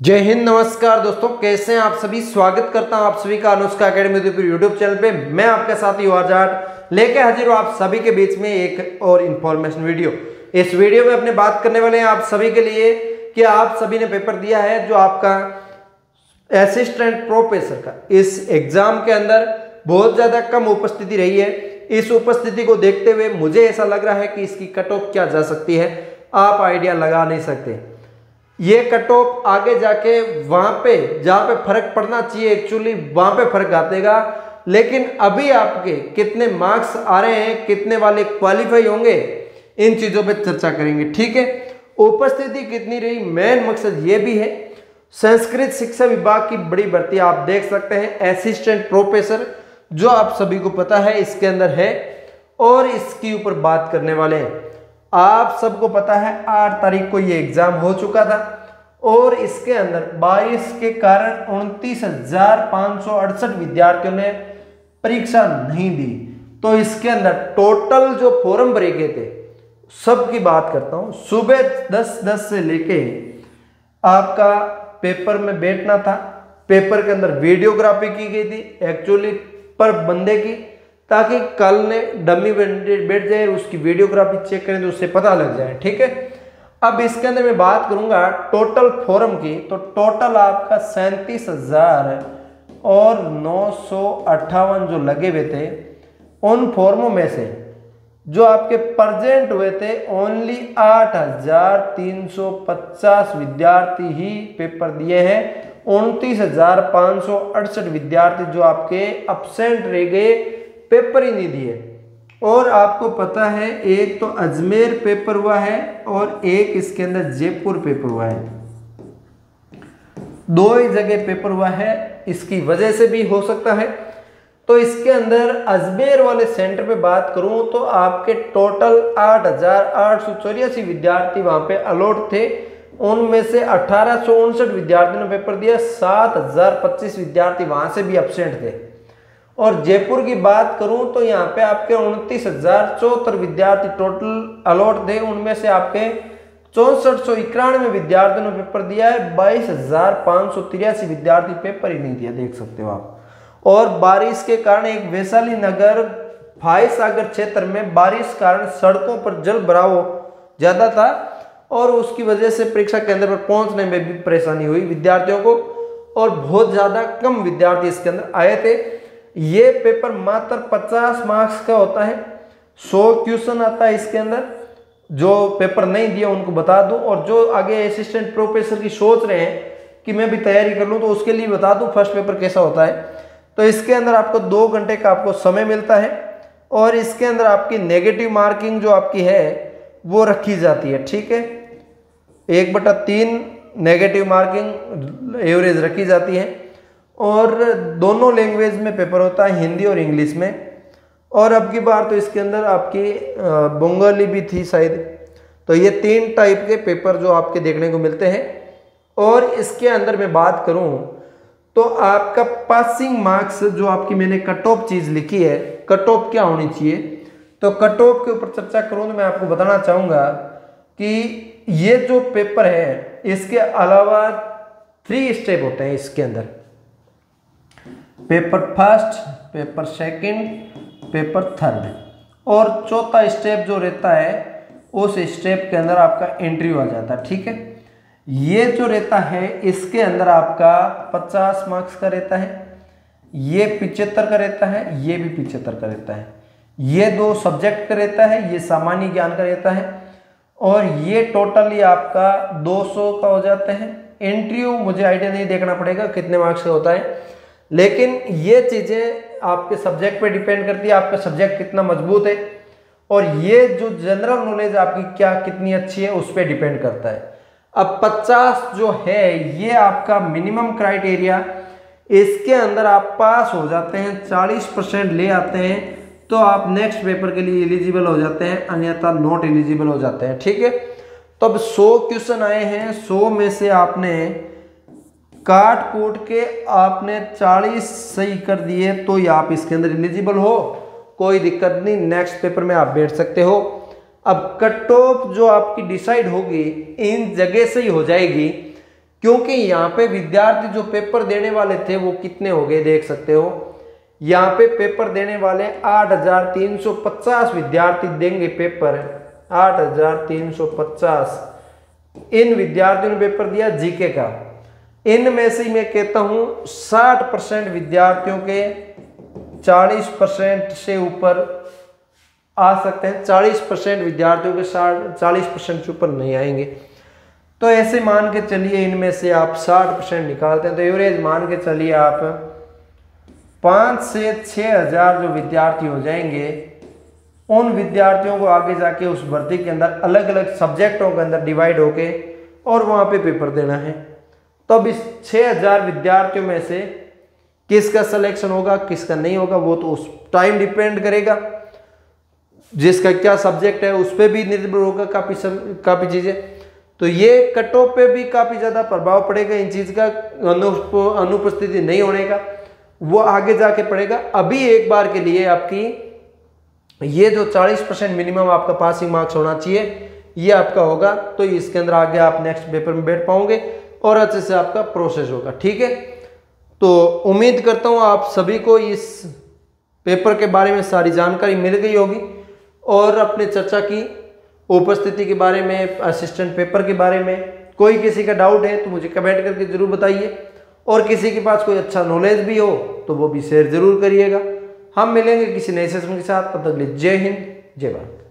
जय हिंद, नमस्कार दोस्तों, कैसे हैं आप सभी? स्वागत करता हूँ आप सभी का Anushka academy Udaipur YouTube channel पे। मैं आपके साथ युवा जाट लेके हाजिर हूँ आप सभी के बीच में एक और इन्फॉर्मेशन वीडियो इस वीडियो में अपने बात करने वाले हैं आप सभी के लिए कि आप सभी ने पेपर दिया है जो आपका असिस्टेंट प्रोफेसर का। इस एग्ज़ाम के अंदर बहुत ज़्यादा कम उपस्थिति रही है। इस उपस्थिति को देखते हुए मुझे ऐसा लग रहा है कि इसकी कट ऑफ़ क्या जा सकती है। आप आइडिया लगा नहीं सकते। ये कट ऑफ़ आगे जाके वहाँ पे, जहाँ पे फ़र्क पड़ना चाहिए एक्चुअली वहाँ पे फ़र्क आतेगा। लेकिन अभी आपके कितने मार्क्स आ रहे हैं, कितने वाले क्वालिफाई होंगे, इन चीज़ों पे चर्चा करेंगे, ठीक है? उपस्थिति कितनी रही? मेन मकसद ये भी है। संस्कृत शिक्षा विभाग की बड़ी भर्ती आप देख सकते हैं असिस्टेंट प्रोफेसर जो आप सभी को पता है, इसके अंदर है, और इसके ऊपर बात करने वाले हैं। आप सबको पता है, आठ तारीख को ये एग्ज़ाम हो चुका था और इसके अंदर बारिश के कारण उनतीस विद्यार्थियों ने परीक्षा नहीं दी। तो इसके अंदर टोटल जो फॉर्म भरे गए थे सब की बात करता हूँ। सुबह दस दस से लेके आपका पेपर में बैठना था। पेपर के अंदर वीडियोग्राफी की गई थी एक्चुअली पर बंदे की ताकि कल ने डमी बैठ जाए, उसकी वीडियोग्राफी चेक करें तो उससे पता लग जाए, ठीक है? अब इसके अंदर मैं बात करूँगा टोटल फॉर्म की। तो टोटल आपका सैंतीस हज़ार और नौ सौ अट्ठावन जो लगे हुए थे, उन फॉर्मों में से जो आपके प्रजेंट हुए थे ओनली आठ हज़ार तीन सौ पचास विद्यार्थी ही पेपर दिए हैं। उनतीस हज़ार पाँच सौ अड़सठ विद्यार्थी जो आपके अपसेंट रह गए पेपर ही नहीं दिए। और आपको पता है, एक तो अजमेर पेपर हुआ है और एक इसके अंदर जयपुर पेपर हुआ है। दो ही जगह पेपर हुआ है, इसकी वजह से भी हो सकता है। तो इसके अंदर अजमेर वाले सेंटर पे बात करूँ तो आपके टोटल आठ हज़ार आठ सौ चौरासी विद्यार्थी वहाँ पे अलॉट थे। उनमें से अठारह सौ उनसठ विद्यार्थियों ने पेपर दिया, सात हज़ार पच्चीस विद्यार्थी वहाँ से भी अपसेंट थे। और जयपुर की बात करूँ तो यहाँ पे आपके उनतीस हज़ार चौहत्तर विद्यार्थी टोटल अलॉट थे। उनमें से आपके चौसठ सौ इक्यानवे विद्यार्थियों ने पेपर दिया है। बाईस हज़ार पाँच सौ तिरासी विद्यार्थी पेपर ही नहीं दिया, देख सकते हो आप। और बारिश के कारण एक वैशाली नगर फाई सागर क्षेत्र में बारिश कारण सड़कों पर जल भराव ज़्यादा था और उसकी वजह से परीक्षा केंद्र पर पहुँचने में भी परेशानी हुई विद्यार्थियों को और बहुत ज़्यादा कम विद्यार्थी इसके अंदर आए थे। ये पेपर मात्र 50 मार्क्स का होता है। 100 क्वेश्चन आता है इसके अंदर। जो पेपर नहीं दिया उनको बता दूँ और जो आगे असिस्टेंट प्रोफेसर की सोच रहे हैं कि मैं भी तैयारी कर लूँ तो उसके लिए बता दूँ फ़र्स्ट पेपर कैसा होता है। तो इसके अंदर आपको दो घंटे का आपको समय मिलता है और इसके अंदर आपकी नेगेटिव मार्किंग जो आपकी है, वो रखी जाती है, ठीक है? एक बटा तीन नेगेटिव मार्किंग एवरेज रखी जाती है। और दोनों लैंग्वेज में पेपर होता है, हिंदी और इंग्लिश में। और अब की बार तो इसके अंदर आपकी बंगाली भी थी शायद। तो ये तीन टाइप के पेपर जो आपके देखने को मिलते हैं। और इसके अंदर मैं बात करूँ तो आपका पासिंग मार्क्स जो आपकी मैंने कट ऑफ़ चीज़ लिखी है कट ऑफ़ क्या होनी चाहिए? तो कट ऑफ़ के ऊपर चर्चा करूँ तो मैं आपको बताना चाहूँगा कि ये जो पेपर है, इसके अलावा थ्री स्टेप होते हैं इसके अंदर। Paper first, paper second, paper third. और चौथा स्टेप जो रहता है, उस स्टेप के अंदर आपका एंट्री आ जाता है, ठीक है? ये जो रहता है, इसके अंदर आपका 50 मार्क्स का रहता है, ये पिचहत्तर का रहता है, ये भी पिचहत्तर का रहता है। ये दो सब्जेक्ट का रहता है, ये सामान्य ज्ञान का रहता है, और ये टोटली आपका 200 का हो जाता है। एंट्री, मुझे आइडिया नहीं देखना पड़ेगा कितने मार्क्स का होता है। लेकिन ये चीज़ें आपके सब्जेक्ट पे डिपेंड करती है, आपका सब्जेक्ट कितना मज़बूत है और ये जो जनरल नॉलेज आपकी क्या कितनी अच्छी है, उस पर डिपेंड करता है। अब 50 जो है, ये आपका मिनिमम क्राइटेरिया इसके अंदर आप पास हो जाते हैं 40 परसेंट ले आते हैं तो आप नेक्स्ट पेपर के लिए एलिजिबल हो जाते हैं, अन्यथा नॉट एलिजिबल हो जाते हैं, ठीक है? तो अब 100 क्वेश्चन आए हैं 100 में से आपने काट कूट के आपने 40 सही कर दिए तो ये आप इसके अंदर एलिजिबल हो। कोई दिक्कत नहीं नेक्स्ट पेपर में आप बैठ सकते हो। अब कट ऑफ़ जो आपकी डिसाइड होगी इन जगह से ही हो जाएगी क्योंकि यहाँ पे विद्यार्थी जो पेपर देने वाले थे वो कितने हो गए देख सकते हो। यहाँ पे पेपर देने वाले 8,350 विद्यार्थी देंगे पेपर 8,350 इन विद्यार्थियों ने पेपर दिया जीके का। इनमें से मैं कहता हूँ 60 परसेंट विद्यार्थियों के 40 परसेंट से ऊपर आ सकते हैं। 40 परसेंट विद्यार्थियों के साठ, चालीस परसेंट से ऊपर नहीं आएँगे। तो ऐसे मान के चलिए, इनमें से आप 60 परसेंट निकालते हैं। तो एवरेज मान के चलिए आप, पाँच से छः हज़ार जो विद्यार्थी हो जाएँगे, उन विद्यार्थियों को आगे जाके उस भर्ती के अंदर अलग अलग सब्जेक्टों के अंदर डिवाइड होके और वहाँ पे पेपर देना है। तो अब इस छः हज़ार विद्यार्थियों में से किसका सिलेक्शन होगा, किसका नहीं होगा, वो तो उस टाइम डिपेंड करेगा। जिसका क्या सब्जेक्ट है, उस पर भी निर्भर होगा काफ़ी काफ़ी चीज़ें। तो ये कटो पे भी काफ़ी ज़्यादा प्रभाव पड़ेगा, इन चीज़ का अनुपस्थिति नहीं होने का। वो आगे जाके पड़ेगा। अभी एक बार के लिए आपकी ये जो 40 परसेंट मिनिमम आपका पासिंग मार्क्स होना चाहिए, ये आपका होगा। तो इसके अंदर आगे आप नेक्स्ट पेपर में बैठ पाओगे। और अच्छे से आपका प्रोसेस होगा, ठीक है? तो उम्मीद करता हूँ आप सभी को इस पेपर के बारे में सारी जानकारी मिल गई होगी और अपने चर्चा की, उपस्थिति के बारे में असिस्टेंट पेपर के बारे में। कोई किसी का डाउट है तो मुझे कमेंट करके ज़रूर बताइए। और किसी के पास कोई अच्छा नॉलेज भी हो तो वो भी शेयर ज़रूर करिएगा। हम मिलेंगे किसी नए सेशन के साथ। तब तक जय हिंद, जय भारत।